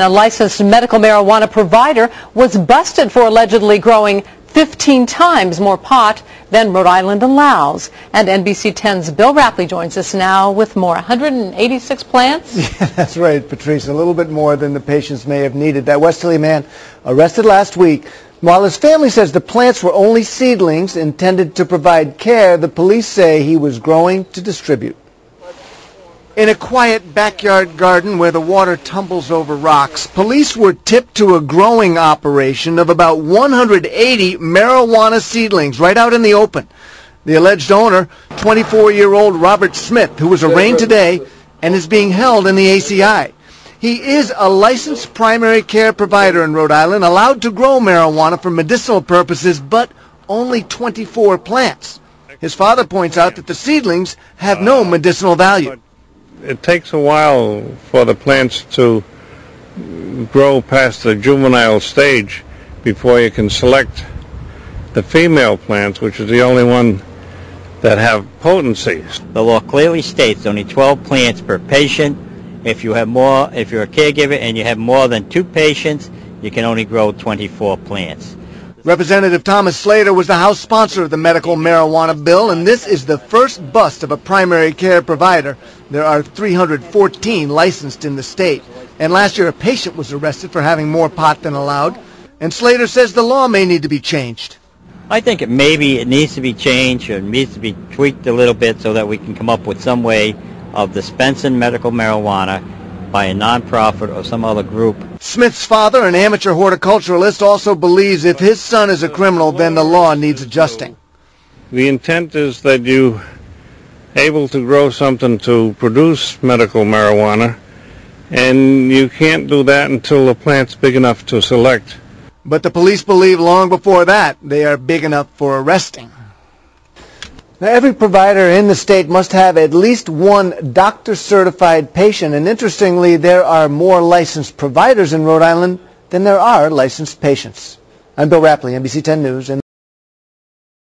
A licensed medical marijuana provider was busted for allegedly growing 15 times more pot than Rhode Island allows. And NBC 10's Bill Rappleye joins us now with more. 186 plants? Yeah, that's right, Patrice. A little bit more than the patients may have needed. That Westerly man arrested last week. While his family says the plants were only seedlings intended to provide care, the police say he was growing to distribute. In a quiet backyard garden where the water tumbles over rocks, police were tipped to a growing operation of about 180 marijuana seedlings right out in the open. The alleged owner, 24-year-old Robert Smith, who was arraigned today and is being held in the ACI. He is a licensed primary care provider in Rhode Island, allowed to grow marijuana for medicinal purposes, but only 24 plants. His father points out that the seedlings have no medicinal value it takes a while for the plants to grow past the juvenile stage before you can select the female plants, which is the only one that have potency. The law clearly states only 12 plants per patient. If you have more, if you're a caregiver and you have more than two patients, you can only grow 24 plants. Representative Thomas Slater was the House sponsor of the medical marijuana bill, and this is the first bust of a primary care provider. There are 314 licensed in the state, and last year a patient was arrested for having more pot than allowed, and Slater says the law may need to be changed. I think it maybe it needs to be changed or needs to be tweaked a little bit so that we can come up with some way of dispensing medical marijuana by a nonprofit or some other group. Smith's father, an amateur horticulturalist, also believes if his son is a criminal, then the law needs adjusting. The intent is that you able to grow something to produce medical marijuana, and you can't do that until the plant's big enough to select. But the police believe long before that they are big enough for arresting. Now, every provider in the state must have at least one doctor-certified patient, and interestingly, there are more licensed providers in Rhode Island than there are licensed patients. I'm Bill Rappleye, NBC 10 News.